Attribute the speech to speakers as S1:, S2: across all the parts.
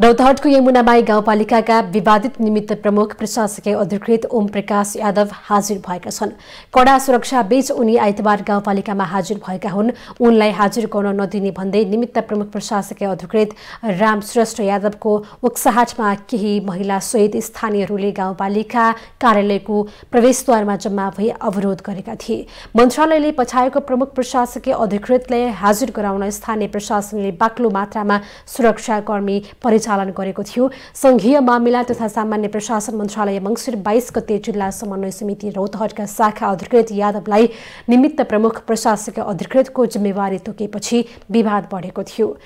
S1: रौतहटको यमुनाबाई गाउँपालिकाका विवादित निमित्त प्रमुख प्रशासकीय अधिकृत ओम प्रकाश यादव हाजिर भएका छन्। कडा सुरक्षा बीच उनी आइतबार गाउँपालिकामा हाजिर भएका हुन्। उनलाई हाजिर गर्न नदिने भन्दै निमित्त प्रमुख प्रशासकीय अधिकृत रामश्रेष्ठ यादवको उक्साहाटमा केही महिला सहित स्थानीयहरूले गाउँपालिका कार्यालयको प्रवेशद्वारमा जम्मा भई अवरोध गरेका थिए। मन्त्रालयले पछाएको प्रमुख प्रशासकीय अधिकृतलाई हाजिर गराउन स्थानीय प्रशासनले बाक्लो मात्रामा सुरक्षाकर्मी परिचालन गरेको थियो। संघीय मामिला तथा सामान्य प्रशासन मन्त्रालय मङ्सिर बाइस गते जिल्ला समन्वय समिति रौतहटका शाखा अधिकृत यादवलाई निमित्त प्रमुख प्रशासकीय अधिकृतको जिम्मेवारी तोकेपछि विवाद बढेको थियो।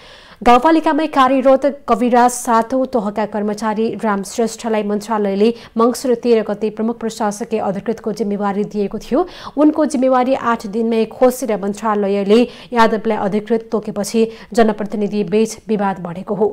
S1: गाउँपालिकामै कार्यरत कविराज सातौँ तहका कर्मचारी राम श्रेष्ठलाई मन्त्रालयले मङ्सिर तेह्र गते प्रमुख प्रशासकीय अधिकृतको जिम्मेवारी दिएको थियो। उनको जिम्मेवारी आठ दिनमै खोसेर मन्त्रालयले यादवलाई अधिकृत तोकेपछि जनप्रतिनिधि बीच विवाद बढेको हो।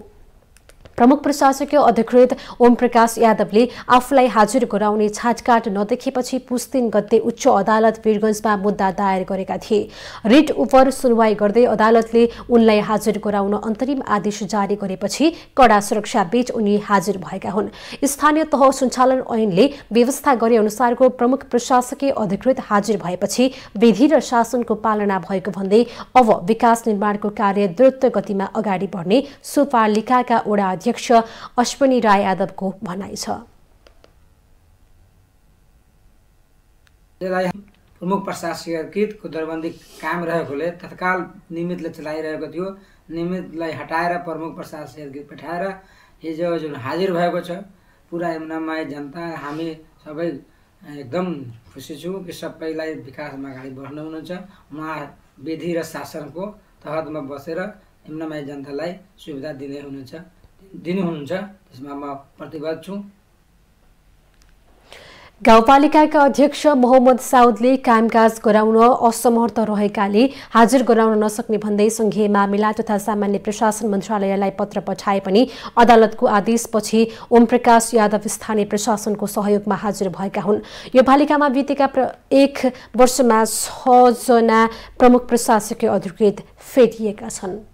S1: प्रमुख प्रशासकीय अधिकृत ओम प्रकाश यादवले आफूलाई हाजिर गराउने छाटकाट नदेखेपछि पुस्तिन गते उच्च अदालत वीरगंजमा मुद्दा दायर गरेका थिए। रिट उपर सुनवाई गर्दै अदालतले उनलाई हाजिर गराउन अन्तरिम आदेश जारी गरेपछि कड़ा सुरक्षा बीच उनी हाजिर भएका हुन्। स्थानीय तह सञ्चालन ऐनले व्यवस्था गरे अनुसारको प्रमुख प्रशासकीय अधिकृत हाजिर भएपछि विधि र शासनको पालना भएको भन्दै अब विकास निर्माणको कार्य द्रुत गतिमा अगाडि बढ्ने सुपालिकाका वडा अध्यक्ष अश्वनी राय यादवको भनाइ छ।
S2: प्रमुख प्रशासकीयकृतको दरबन्दी कायम रहेकोले तत्काल निमितले चलाइरहेको थियो। निमितलाई हटाएर प्रमुख प्रशासकीय पठाएर हिजो जुन हाजिर भएको छ पुरा यमुनामाई जनता हामी सबै एकदम खुसी छु कि सबैलाई विकासमा अगाडि बढ्नु हुनुहुन्छ। उहाँ विधि र शासनको तहतमा बसेर यमुनामाई जनतालाई सुविधा दिँदै हुनुहुन्छ। दिनुहुनुहुन्छ त्यसमा म प्रतिबद्ध छु।
S1: गाउँपालिकाका अध्यक्ष मोहम्मद साउदले कामकाज गराउन असमर्थ रहेकाले हाजिर गराउन नसक्ने भन्दै संघीय मामिला तथा सामान्य प्रशासन मन्त्रालयलाई पत्र पठाए पनि अदालतको आदेशपछि ओमप्रकाश यादव स्थानीय प्रशासनको सहयोगमा हाजिर भएका हुन्। यो पालिकामा बितेका एक वर्षमा छजना प्रमुख प्रशासकीय अधिकृत फेरिएका छन्।